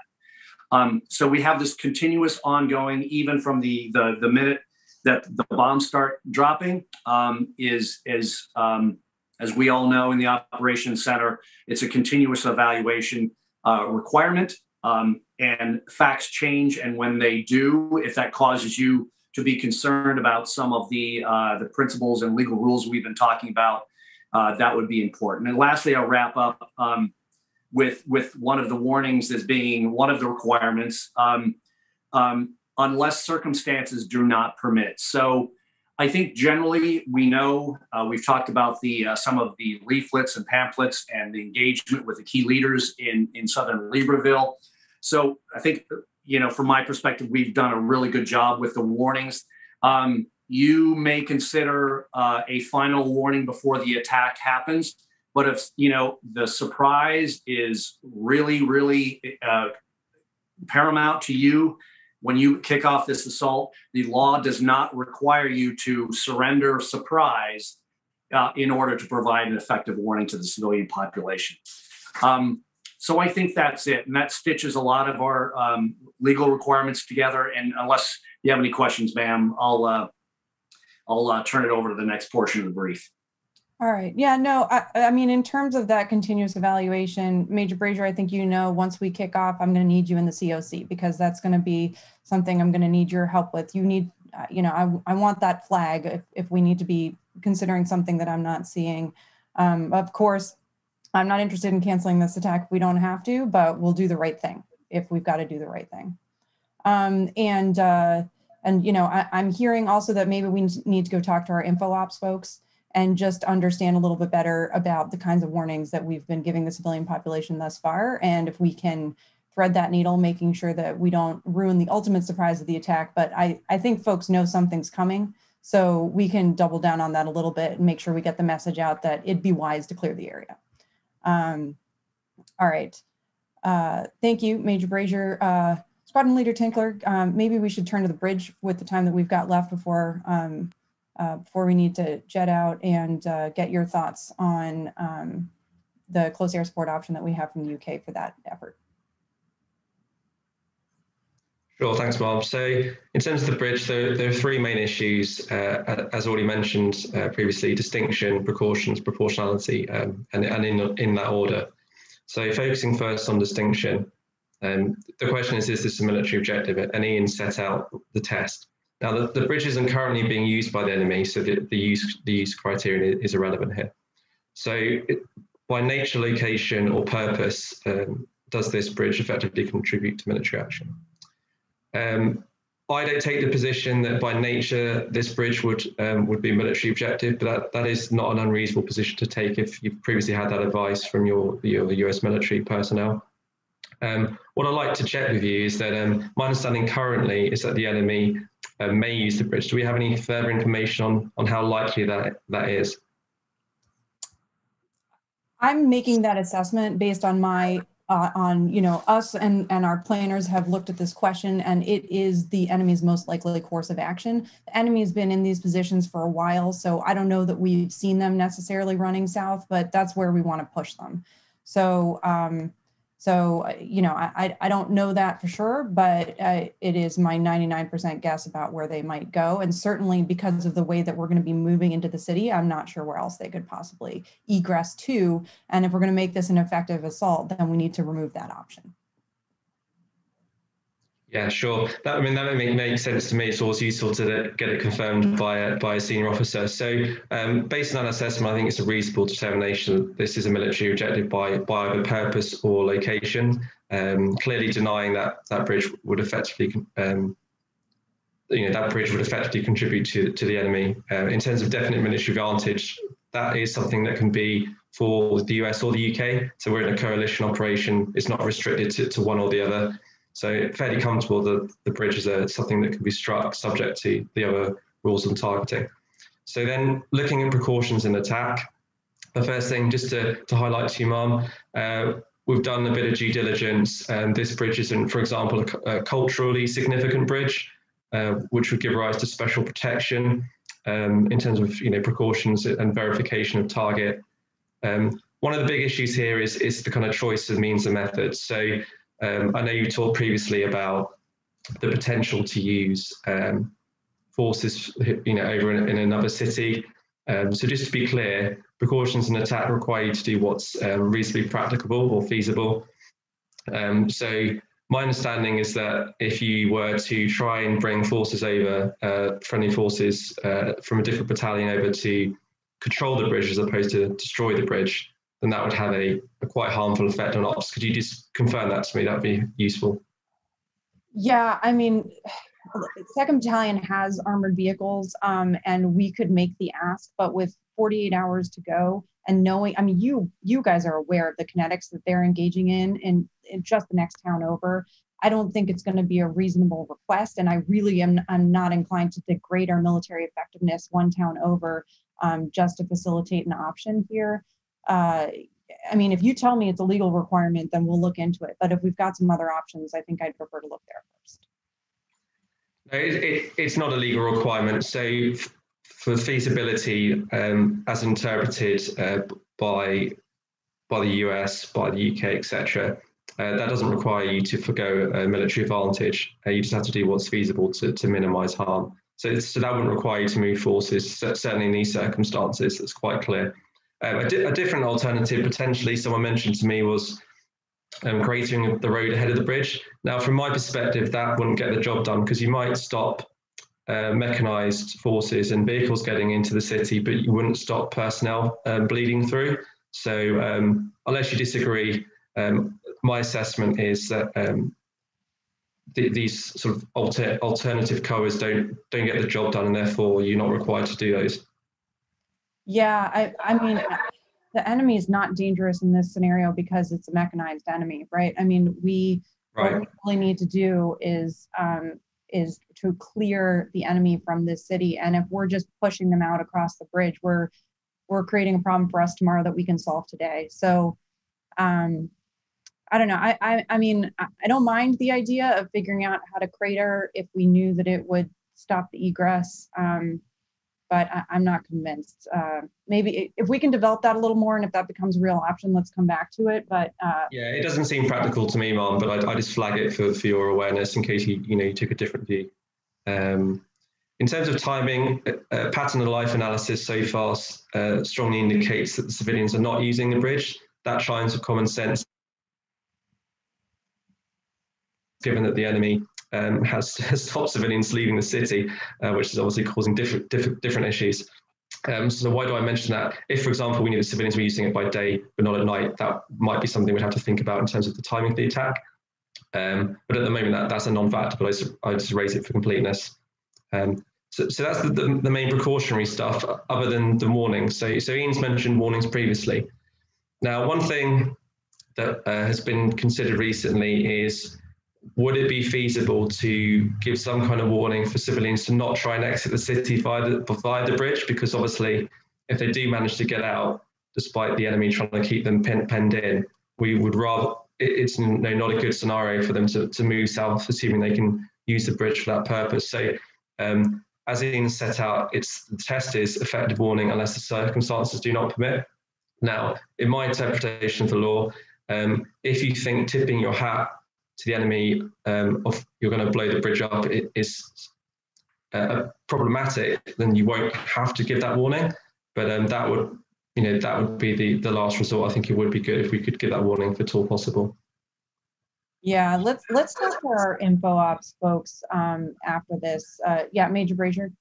Um, so we have this continuous ongoing, even from the the, the minute that the bombs start dropping um, is is um, as we all know in the operations center, it's a continuous evaluation uh, requirement. Um, and facts change, and when they do, if that causes you to be concerned about some of the uh, the principles and legal rules we've been talking about, uh, that would be important. And lastly, I'll wrap up um, with with one of the warnings as being one of the requirements. Um, um, unless circumstances do not permit. So I think generally we know uh, we've talked about the uh, some of the leaflets and pamphlets and the engagement with the key leaders in in Southern Lieberville. So I think you know from my perspective we've done a really good job with the warnings. Um, you may consider uh, a final warning before the attack happens, but if you know the surprise is really really uh, paramount to you when you kick off this assault, the law does not require you to surrender surprise uh, in order to provide an effective warning to the civilian population. Um, so I think that's it. And that stitches a lot of our um, legal requirements together. And unless you have any questions, ma'am, I'll, uh, I'll uh, turn it over to the next portion of the brief. All right. Yeah, no, I, I mean, in terms of that continuous evaluation, Major Brazier, I think you know, once we kick off, I'm going to need you in the COC because that's going to be something I'm going to need your help with. You need, uh, you know, I, I want that flag if, if we need to be considering something that I'm not seeing. Um, of course, I'm not interested in canceling this attack we don't have to, but we'll do the right thing if we've got to do the right thing. Um, and, uh, and, you know, I, I'm hearing also that maybe we need to go talk to our info ops folks and just understand a little bit better about the kinds of warnings that we've been giving the civilian population thus far. And if we can thread that needle, making sure that we don't ruin the ultimate surprise of the attack. But I, I think folks know something's coming. So we can double down on that a little bit and make sure we get the message out that it'd be wise to clear the area. Um, all right. Uh, thank you, Major Brazier. Uh, Squadron Leader Tinkler, um, maybe we should turn to the bridge with the time that we've got left before um, uh, before we need to jet out and uh, get your thoughts on um, the close air support option that we have from the UK for that effort. Sure, thanks, Bob. So in terms of the bridge, there, there are three main issues, uh, as already mentioned uh, previously, distinction, precautions, proportionality, um, and, and in, in that order. So focusing first on distinction, um, the question is, is this a military objective? And Ian set out the test. Now, the, the bridge isn't currently being used by the enemy, so the, the, use, the use criterion is irrelevant here. So it, by nature, location, or purpose, um, does this bridge effectively contribute to military action? Um, I don't take the position that by nature this bridge would um, would be military objective, but that, that is not an unreasonable position to take if you've previously had that advice from your, your US military personnel. Um, what I'd like to check with you is that um, my understanding currently is that the enemy uh, may use the bridge. Do we have any further information on, on how likely that, that is? I'm making that assessment based on my uh, on you know us and and our planners have looked at this question and it is the enemy's most likely course of action the enemy's been in these positions for a while so i don't know that we've seen them necessarily running south but that's where we want to push them so um so, uh, you know, I, I don't know that for sure, but uh, it is my 99% guess about where they might go. And certainly because of the way that we're going to be moving into the city, I'm not sure where else they could possibly egress to. And if we're going to make this an effective assault, then we need to remove that option. Yeah, sure. That I mean that make, makes sense to me. It's always useful to get it confirmed by a, by a senior officer. So, um, based on that assessment, I think it's a reasonable determination that this is a military objective by by either purpose or location. Um, clearly, denying that that bridge would effectively, um, you know, that bridge would effectively contribute to to the enemy. Uh, in terms of definite military advantage, that is something that can be for the US or the UK. So we're in a coalition operation. It's not restricted to, to one or the other. So fairly comfortable that the bridge is a, something that can be struck subject to the other rules on targeting. So then looking at precautions in attack, the first thing just to, to highlight to you, Mom, uh, we've done a bit of due diligence. and this bridge isn't, for example, a, a culturally significant bridge, uh, which would give rise to special protection um, in terms of you know precautions and verification of target. Um, one of the big issues here is, is the kind of choice of means and methods. So um, I know you talked previously about the potential to use um, forces, you know, over in, in another city. Um, so just to be clear, precautions in attack require you to do what's um, reasonably practicable or feasible. Um, so my understanding is that if you were to try and bring forces over, uh, friendly forces uh, from a different battalion over to control the bridge as opposed to destroy the bridge, then that would have a, a quite harmful effect on ops. Could you just confirm that to me? That'd be useful. Yeah, I mean, Second Battalion has armored vehicles, um, and we could make the ask, but with 48 hours to go, and knowing, I mean, you you guys are aware of the kinetics that they're engaging in, in, in just the next town over. I don't think it's going to be a reasonable request, and I really am I'm not inclined to degrade our military effectiveness one town over um, just to facilitate an option here uh, I mean, if you tell me it's a legal requirement, then we'll look into it. But if we've got some other options, I think I'd prefer to look there first. It, it, it's not a legal requirement. So for feasibility, um, as interpreted uh, by by the US, by the UK, etc. Uh, that doesn't require you to forego a military advantage. Uh, you just have to do what's feasible to, to minimize harm. So, so that wouldn't require you to move forces, certainly in these circumstances, that's quite clear. Um, a, di- a, different alternative, potentially, someone mentioned to me, was um, cratering the road ahead of the bridge. Now, from my perspective, that wouldn't get the job done because you might stop uh, mechanized forces and vehicles getting into the city, but you wouldn't stop personnel um, bleeding through. So, um, unless you disagree, um, my assessment is that um, th- these sort of alter- alternative colours don't don't get the job done, and therefore you're not required to do those. Yeah, I, I mean, the enemy is not dangerous in this scenario because it's a mechanized enemy, right? I mean, we right. what we really need to do is um, is to clear the enemy from this city, and if we're just pushing them out across the bridge, we're we're creating a problem for us tomorrow that we can solve today. So, um, I don't know. I, I, I mean, I don't mind the idea of figuring out how to crater if we knew that it would stop the egress. Um, but I, am not convinced. Uh, maybe if we can develop that a little more, and if that becomes a real option, let's come back to it. But uh, yeah, it doesn't seem practical to me, Mom. But I, I, just flag it for, for your awareness in case you you know you took a different view. Um, in terms of timing, pattern of life analysis so far uh, strongly indicates that the civilians are not using the bridge. That shines of common sense given that the enemy um, has, has stopped civilians leaving the city, uh, which is obviously causing different, different, different issues. Um, so why do I mention that? If, for example, we knew the civilians were using it by day but not at night, that might be something we'd have to think about in terms of the timing of the attack. Um, but at the moment, that, that's a non-factor, but I I just raise it for completeness. Um, so, so that's the, the, the, main precautionary stuff other than the warnings. So, so Ian's mentioned warnings previously. Now, one thing that uh, has been considered recently is would it be feasible to give some kind of warning for civilians to not try and exit the city via the, via the bridge? Because obviously, if they do manage to get out, despite the enemy trying to keep them pen, penned in, we would rather, it, it's no, not a good scenario for them to, to move south, assuming they can use the bridge for that purpose. So, um, as Ian set out, it's the test is effective warning unless the circumstances do not permit. Now, in my interpretation of the law, um, if you think tipping your hat to the enemy um, of you're going to blow the bridge up is uh, problematic, then you won't have to give that warning. But um, that would, you know, that would be the the last resort. I think it would be good if we could give that warning if at all possible. Yeah, let's let's talk to our info ops folks um, after this. Uh, yeah, Major Brazier.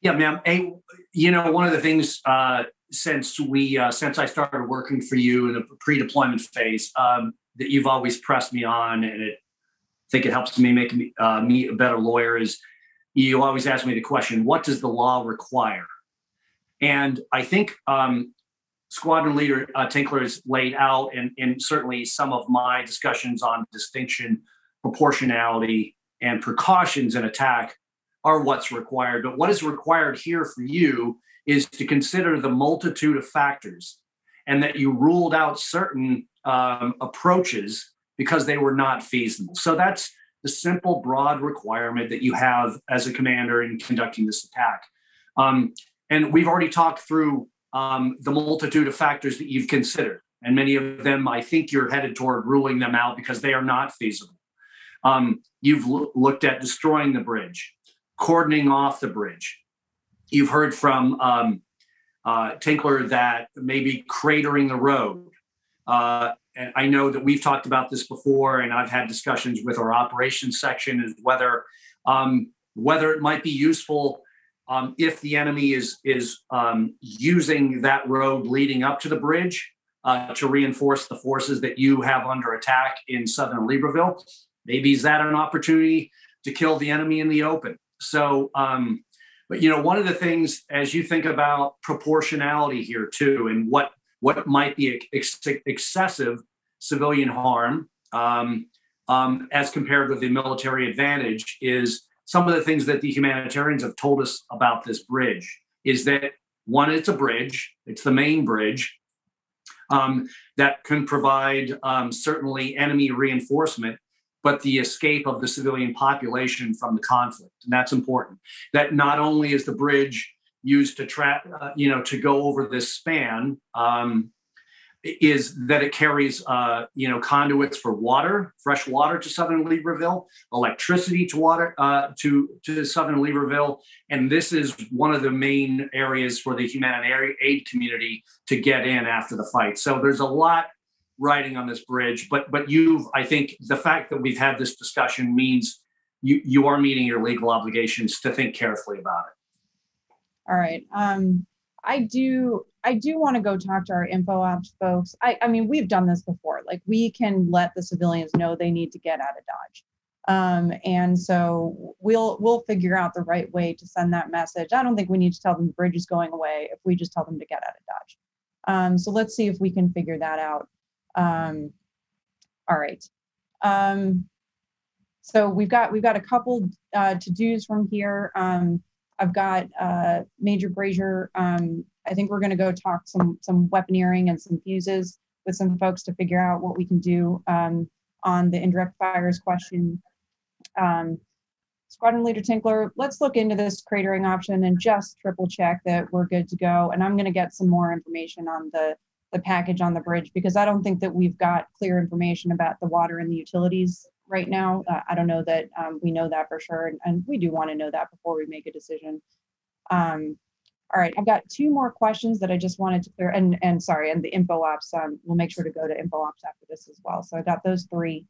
Yeah, ma'am. Hey, you know, one of the things uh, since we uh, since I started working for you in the pre-deployment phase, um, that you've always pressed me on, and it, I think it helps me make me, uh, me a better lawyer. Is you always ask me the question, what does the law require? And I think um, Squadron Leader uh, Tinkler has laid out, and, and certainly some of my discussions on distinction, proportionality, and precautions in attack are what's required. But what is required here for you is to consider the multitude of factors and that you ruled out certain um, approaches because they were not feasible. So that's the simple, broad requirement that you have as a commander in conducting this attack. Um, and we've already talked through um, the multitude of factors that you've considered. And many of them, I think you're headed toward ruling them out because they are not feasible. Um, you've lo- looked at destroying the bridge, cordoning off the bridge. You've heard from um, uh, Tinkler that maybe cratering the road, uh, and I know that we've talked about this before, and I've had discussions with our operations section as whether um, whether it might be useful um, if the enemy is is um, using that road leading up to the bridge uh, to reinforce the forces that you have under attack in southern Lieberville. Maybe is that an opportunity to kill the enemy in the open? So, um, but you know, one of the things as you think about proportionality here too, and what what might be ex- excessive civilian harm um, um, as compared with the military advantage is some of the things that the humanitarians have told us about this bridge is that one it's a bridge it's the main bridge um, that can provide um, certainly enemy reinforcement but the escape of the civilian population from the conflict and that's important that not only is the bridge used to trap, uh, you know, to go over this span. Um, is that it carries, uh, you know, conduits for water, fresh water to southern Lieberville, electricity to water uh, to to southern Lieberville, and this is one of the main areas for the humanitarian aid community to get in after the fight. So there's a lot riding on this bridge, but but you've I think the fact that we've had this discussion means you you are meeting your legal obligations to think carefully about it. All right. Um, I do, I do want to go talk to our info ops folks. I, I mean, we've done this before. Like we can let the civilians know they need to get out of Dodge. Um, and so we'll, we'll figure out the right way to send that message. I don't think we need to tell them the bridge is going away if we just tell them to get out of Dodge. Um, so let's see if we can figure that out. Um, all right. Um, so we've got, we've got a couple, uh, to-dos from here. Um, I've got uh, Major Brazier. Um, I think we're going to go talk some some weaponeering and some fuses with some folks to figure out what we can do um, on the indirect fires question. Um, Squadron Leader Tinkler, let's look into this cratering option and just triple check that we're good to go. And I'm going to get some more information on the the package on the bridge because I don't think that we've got clear information about the water and the utilities right now. Uh, I don't know that um, we know that for sure, and, and we do want to know that before we make a decision. Um, all right, I've got two more questions that I just wanted to clear, and and sorry, and the info ops. Um, we'll make sure to go to info ops after this as well. So I got those three.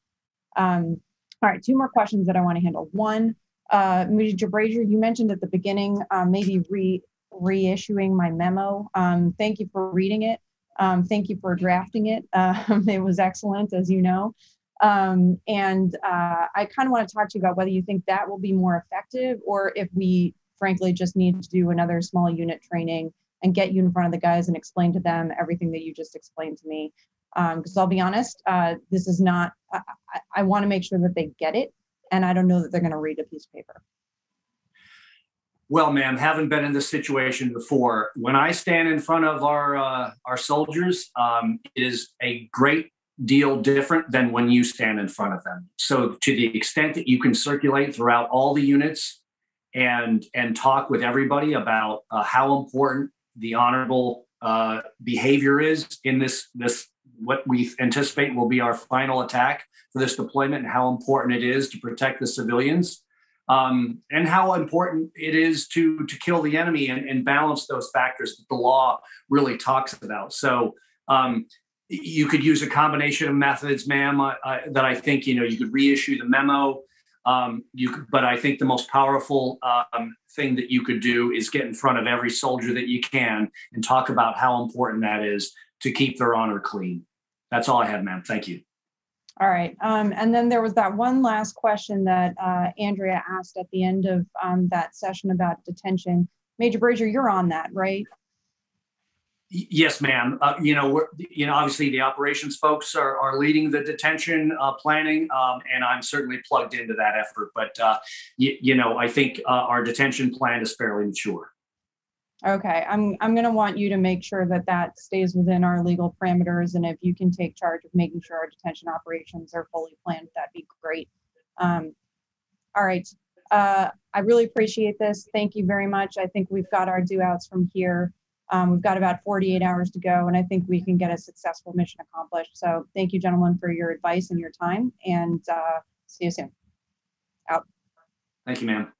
Um, all right, two more questions that I want to handle. One, uh, Major Brazier, you mentioned at the beginning uh, maybe re reissuing my memo. Um, thank you for reading it. Um, thank you for drafting it. Um, it was excellent, as you know. Um, and uh, I kind of want to talk to you about whether you think that will be more effective or if we frankly just need to do another small unit training and get you in front of the guys and explain to them everything that you just explained to me. Because I'll be honest, uh, this is not, I, I want to make sure that they get it. And I don't know that they're going to read a piece of paper. Well, ma'am, haven't been in this situation before. When I stand in front of our uh, our soldiers, um, it is a great deal different than when you stand in front of them. So to the extent that you can circulate throughout all the units and and talk with everybody about uh, how important the honorable uh, behavior is in this this what we anticipate will be our final attack for this deployment and how important it is to protect the civilians um, and how important it is to to kill the enemy and, and balance those factors that the law really talks about. So um, you could use a combination of methods, ma'am. Uh, that I think you know you could reissue the memo. Um, you could, but I think the most powerful um, thing that you could do is get in front of every soldier that you can and talk about how important that is to keep their honor clean. That's all I have, ma'am. Thank you. All right. Um, and then there was that one last question that uh, Andrea asked at the end of um, that session about detention. Major Brazier, you're on that, right? Yes, ma'am. Uh, you know, we're, you know, obviously the operations folks are, are leading the detention uh, planning, um, and I'm certainly plugged into that effort. But uh, you, know, I think uh, our detention plan is fairly mature. Okay, I'm, I'm gonna want you to make sure that that stays within our legal parameters, and if you can take charge of making sure our detention operations are fully planned, that'd be great. Um, all right, uh, I really appreciate this. Thank you very much. I think we've got our due outs from here. Um, we've got about 48 hours to go, and I think we can get a successful mission accomplished. So thank you, gentlemen, for your advice and your time, and uh, see you soon. Out. Thank you, ma'am.